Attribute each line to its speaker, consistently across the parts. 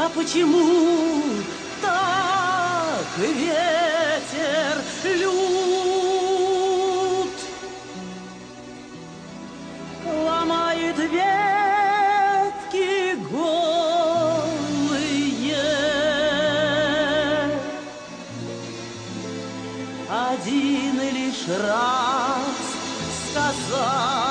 Speaker 1: А почему так ветер лют? Ломает ветки голые. Один лишь раз сказал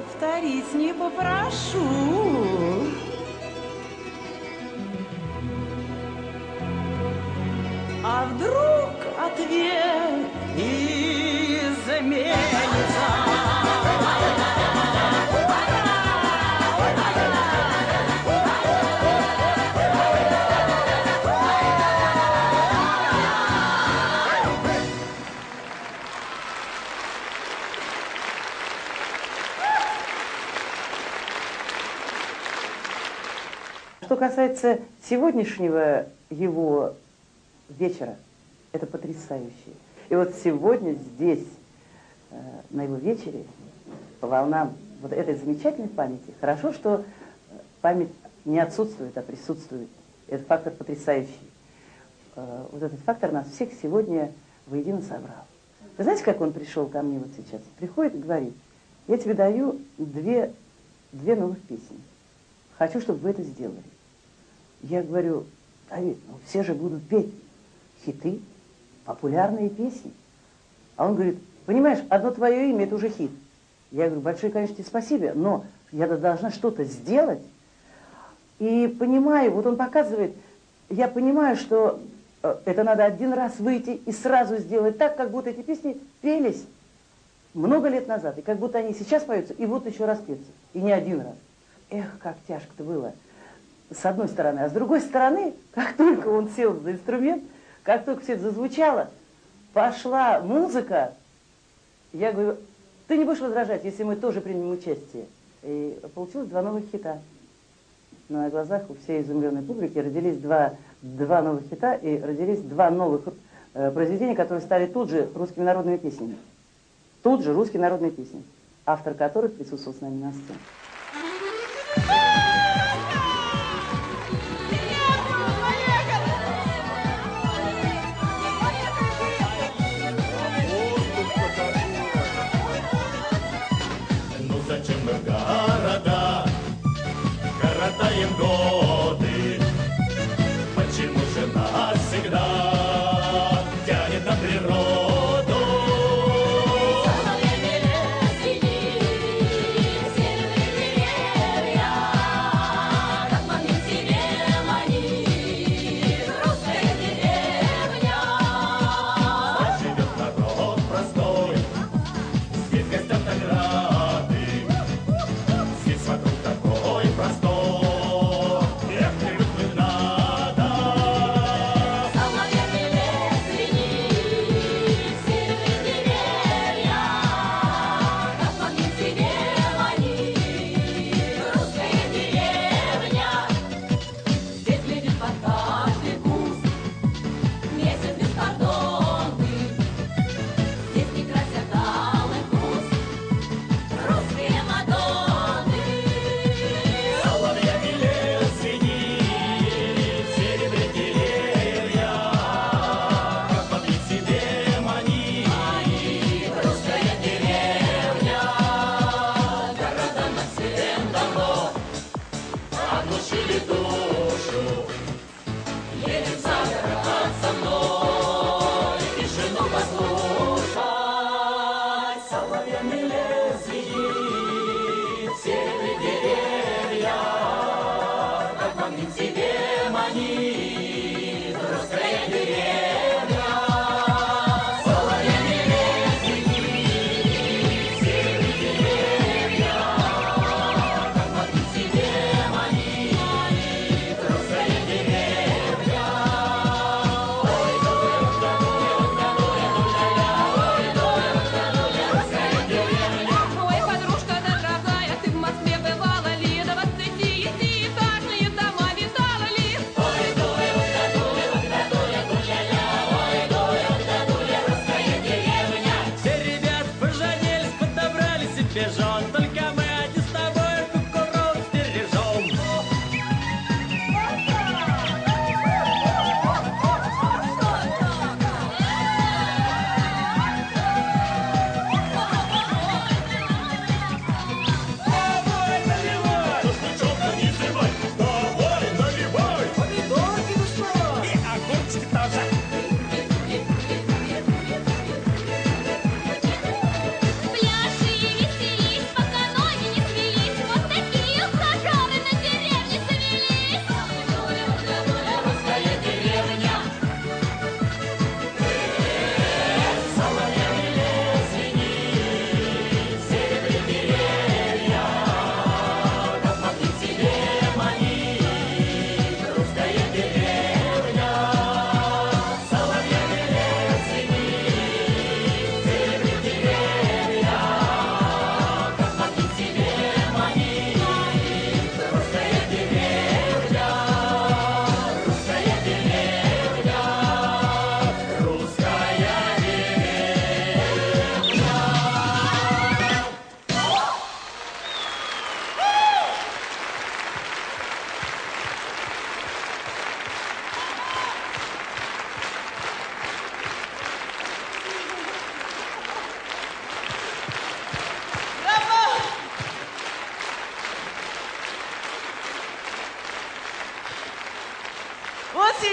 Speaker 1: повторить не попрошу. А вдруг ответ
Speaker 2: Что касается сегодняшнего его вечера, это потрясающе. И вот сегодня здесь, э, на его вечере, по волнам вот этой замечательной памяти, хорошо, что э, память не отсутствует, а присутствует. Этот фактор потрясающий. Э, Вот этот фактор нас всех сегодня воедино собрал. Вы знаете, как он пришел ко мне вот сейчас? Приходит и говорит, я тебе даю две, две новых песни. Хочу, чтобы вы это сделали. Я говорю, Давид, ну все же будут петь хиты, популярные песни. А он говорит, понимаешь, одно твое имя – это уже хит. Я говорю, большое, конечно, тебе спасибо, но я должна что-то сделать. И понимаю, вот он показывает, я понимаю, что э, это надо один раз выйти и сразу сделать так, как будто эти песни пелись много лет назад, и как будто они сейчас поются, и вот еще раз петься, и не один раз. Эх, как тяжко-то было, с одной стороны. А с другой стороны, как только он сел за инструмент, как только все это зазвучало, пошла музыка. Я говорю, ты не будешь возражать, если мы тоже примем участие. И получилось два новых хита. На глазах у всей изумленной публики родились два, два новых хита и родились два новых э, произведения, которые стали тут же русскими народными песнями. Тут же русские народные песни,
Speaker 1: автор которых присутствовал с нами на сцене.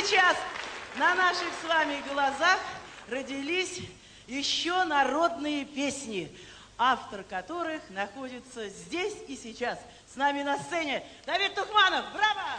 Speaker 2: сейчас на наших с вами глазах родились еще народные песни, автор которых находится здесь и сейчас с нами на сцене. Давид Тухманов, браво!